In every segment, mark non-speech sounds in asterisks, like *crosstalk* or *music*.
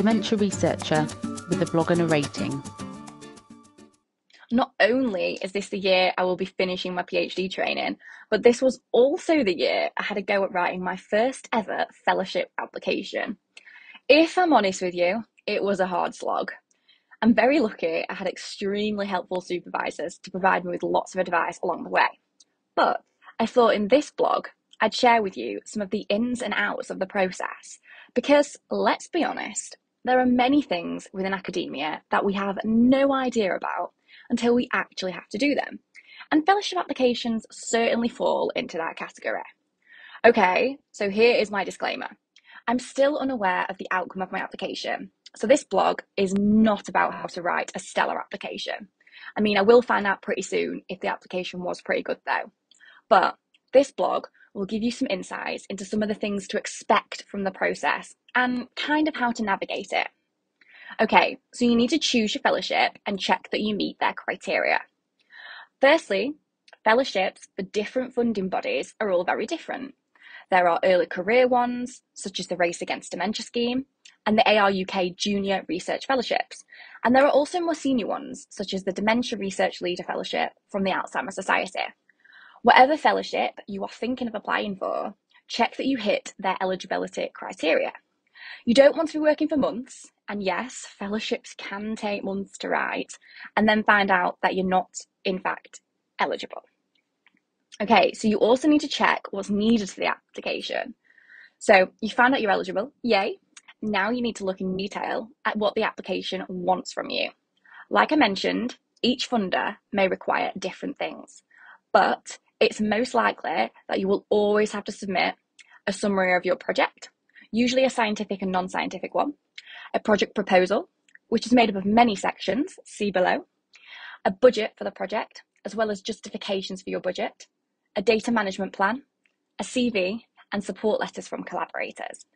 dementia researcher with a blog and a rating. Not only is this the year I will be finishing my PhD training, but this was also the year I had a go at writing my first ever fellowship application. If I'm honest with you, it was a hard slog. I'm very lucky I had extremely helpful supervisors to provide me with lots of advice along the way. But I thought in this blog, I'd share with you some of the ins and outs of the process because let's be honest, there are many things within academia that we have no idea about until we actually have to do them. And fellowship applications certainly fall into that category. Okay, so here is my disclaimer. I'm still unaware of the outcome of my application, so this blog is not about how to write a stellar application. I mean, I will find out pretty soon if the application was pretty good though. But this blog will give you some insights into some of the things to expect from the process and kind of how to navigate it. Okay, so you need to choose your fellowship and check that you meet their criteria. Firstly, fellowships for different funding bodies are all very different. There are early career ones, such as the Race Against Dementia scheme, and the AR UK Junior Research Fellowships. And there are also more senior ones, such as the Dementia Research Leader Fellowship from the Alzheimer's Society. Whatever fellowship you are thinking of applying for, check that you hit their eligibility criteria. You don't want to be working for months, and yes, fellowships can take months to write, and then find out that you're not, in fact, eligible. Okay, so you also need to check what's needed for the application. So you found out you're eligible, yay. Now you need to look in detail at what the application wants from you. Like I mentioned, each funder may require different things, but it's most likely that you will always have to submit a summary of your project, usually a scientific and non scientific one, a project proposal, which is made up of many sections, see below, a budget for the project, as well as justifications for your budget, a data management plan, a CV, and support letters from collaborators.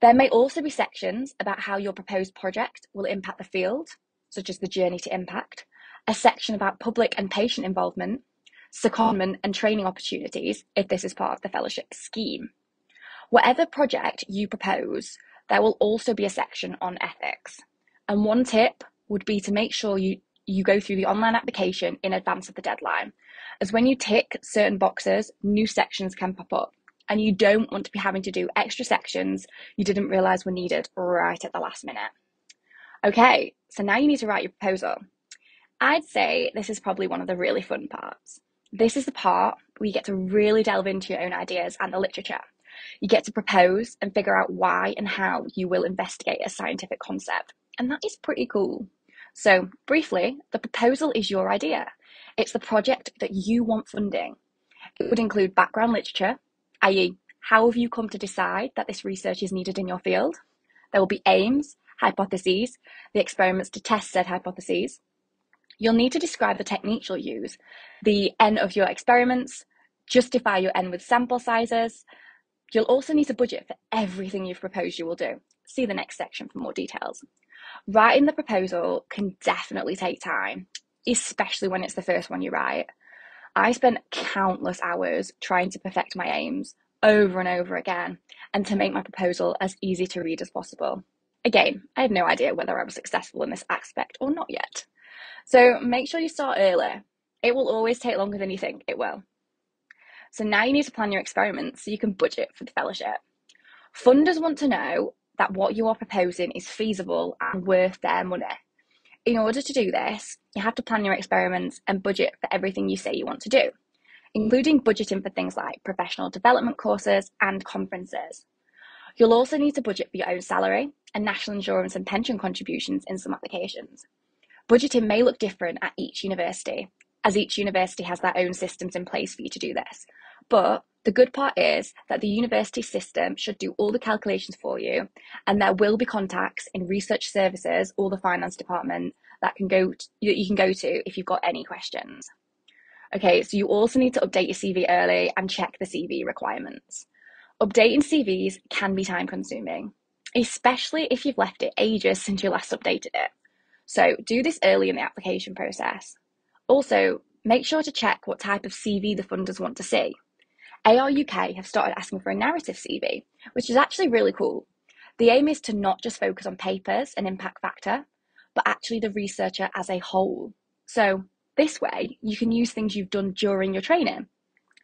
There may also be sections about how your proposed project will impact the field, such as the journey to impact, a section about public and patient involvement, secondment and training opportunities if this is part of the fellowship scheme. Whatever project you propose, there will also be a section on ethics. And one tip would be to make sure you, you go through the online application in advance of the deadline as when you tick certain boxes, new sections can pop up. And you don't want to be having to do extra sections you didn't realise were needed right at the last minute. Okay, so now you need to write your proposal. I'd say this is probably one of the really fun parts. This is the part where you get to really delve into your own ideas and the literature. You get to propose and figure out why and how you will investigate a scientific concept. And that is pretty cool. So, briefly, the proposal is your idea. It's the project that you want funding. It would include background literature, i.e., how have you come to decide that this research is needed in your field? There will be aims, hypotheses, the experiments to test said hypotheses. You'll need to describe the techniques you'll use, the N of your experiments, justify your N with sample sizes. You'll also need to budget for everything you've proposed you will do. See the next section for more details. Writing the proposal can definitely take time, especially when it's the first one you write. I spent countless hours trying to perfect my aims over and over again and to make my proposal as easy to read as possible. Again, I have no idea whether I was successful in this aspect or not yet. So make sure you start early. It will always take longer than you think it will. So now you need to plan your experiments so you can budget for the fellowship. Funders want to know that what you are proposing is feasible and worth their money. In order to do this, you have to plan your experiments and budget for everything you say you want to do, including budgeting for things like professional development courses and conferences. You'll also need to budget for your own salary and national insurance and pension contributions in some applications. Budgeting may look different at each university, as each university has their own systems in place for you to do this. But the good part is that the university system should do all the calculations for you, and there will be contacts in research services or the finance department that can go to, you can go to if you've got any questions. Okay, so you also need to update your CV early and check the CV requirements. Updating CVs can be time consuming, especially if you've left it ages *laughs* since you last updated it. So do this early in the application process. Also, make sure to check what type of CV the funders want to see. AR UK have started asking for a narrative CV, which is actually really cool. The aim is to not just focus on papers and impact factor, but actually the researcher as a whole. So, this way, you can use things you've done during your training,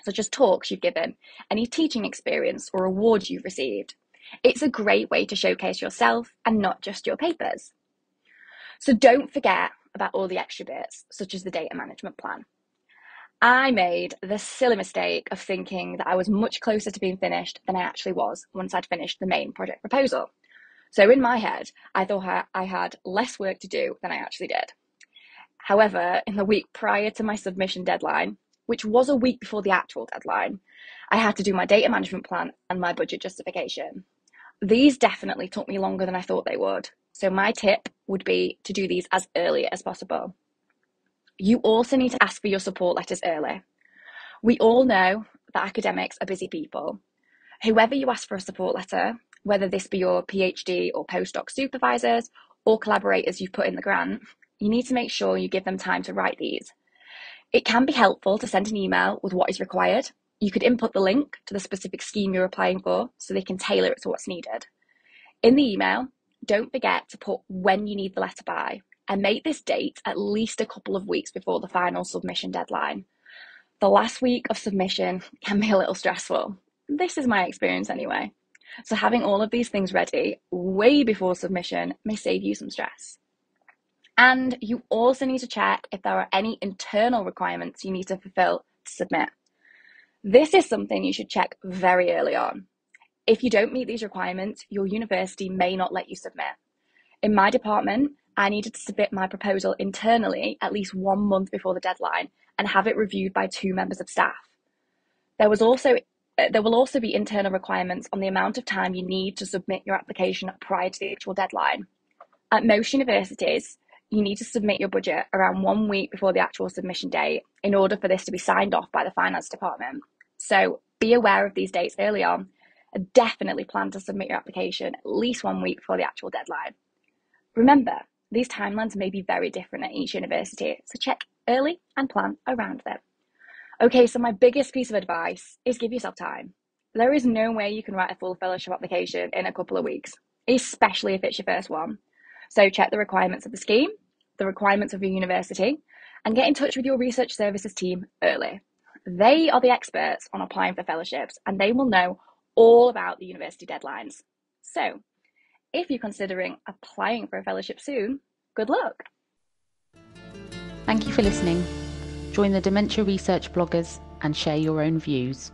such as talks you've given, any teaching experience or awards you've received. It's a great way to showcase yourself and not just your papers. So, don't forget about all the extra bits, such as the data management plan. I made the silly mistake of thinking that I was much closer to being finished than I actually was once I'd finished the main project proposal. So in my head, I thought I had less work to do than I actually did. However, in the week prior to my submission deadline, which was a week before the actual deadline, I had to do my data management plan and my budget justification. These definitely took me longer than I thought they would. So my tip would be to do these as early as possible. You also need to ask for your support letters early. We all know that academics are busy people. Whoever you ask for a support letter, whether this be your PhD or postdoc supervisors or collaborators you've put in the grant, you need to make sure you give them time to write these. It can be helpful to send an email with what is required. You could input the link to the specific scheme you're applying for so they can tailor it to what's needed. In the email, don't forget to put when you need the letter by and make this date at least a couple of weeks before the final submission deadline. The last week of submission can be a little stressful. This is my experience anyway. So, having all of these things ready way before submission may save you some stress. And you also need to check if there are any internal requirements you need to fulfill to submit. This is something you should check very early on. If you don't meet these requirements, your university may not let you submit. In my department, I needed to submit my proposal internally at least one month before the deadline and have it reviewed by two members of staff. There was also uh, there will also be internal requirements on the amount of time you need to submit your application prior to the actual deadline. At most universities, you need to submit your budget around one week before the actual submission date in order for this to be signed off by the finance department. So be aware of these dates early on definitely plan to submit your application at least one week before the actual deadline. Remember, these timelines may be very different at each university, so check early and plan around them. Okay, so my biggest piece of advice is give yourself time. There is no way you can write a full fellowship application in a couple of weeks, especially if it's your first one. So check the requirements of the scheme, the requirements of your university, and get in touch with your research services team early. They are the experts on applying for fellowships and they will know all about the university deadlines. So if you're considering applying for a fellowship soon, good luck. Thank you for listening. Join the Dementia Research bloggers and share your own views.